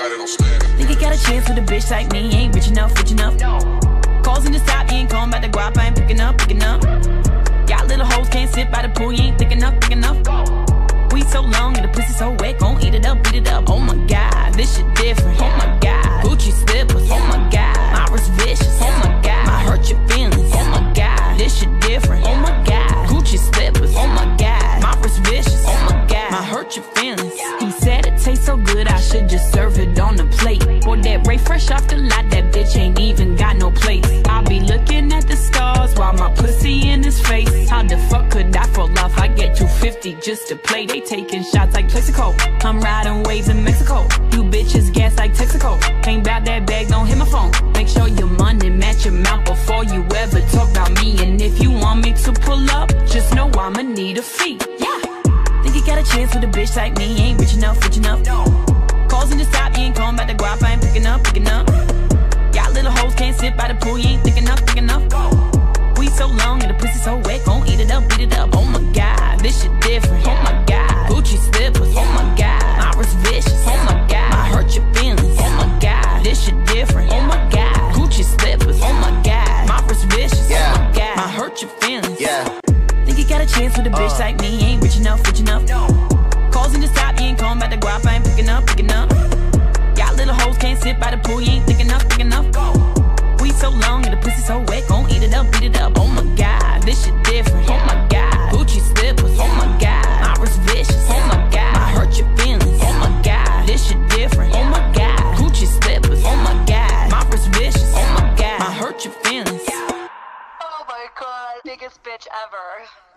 Think you got a chance with a bitch like me? Ain't rich enough, rich enough. No. Calls in the stop, you ain't calling about the guap, I ain't picking up, picking up. Got little hoes, can't sit by the pool, you ain't thick enough, thick enough. Go. We so long and the pussy so wet, gon' eat it up, beat it up. Oh my god, this shit different. Oh my god, Gucci slippers. Oh my god, my wrist vicious. Oh my god, I hurt your feelings. Oh my god, this shit different. Oh my god, Gucci slippers. Oh my god, my wrist vicious. Oh my god, I hurt your feelings. He said so good, I should just serve it on a plate. Boy, that Ray fresh off the lot, that bitch ain't even got no place. I'll be looking at the stars while my pussy in his face. How the fuck could I fall off? I get 250 just to play. They taking shots like Texaco. I'm riding waves in Mexico. You bitches gas like Texaco. Ain't bout that bag, don't hit my phone. Make sure your money match your mouth before you ever talk about me. And if you want me to pull up, just know I'ma need a fee. Yeah. Think you got a chance with a bitch like me? Ain't rich enough, rich enough. Hurt your feelings. Yeah. Think you got a chance with a bitch uh. like me? Ain't rich enough, rich enough. Calls in the stop, you ain't calling about the guap, I biggest bitch ever.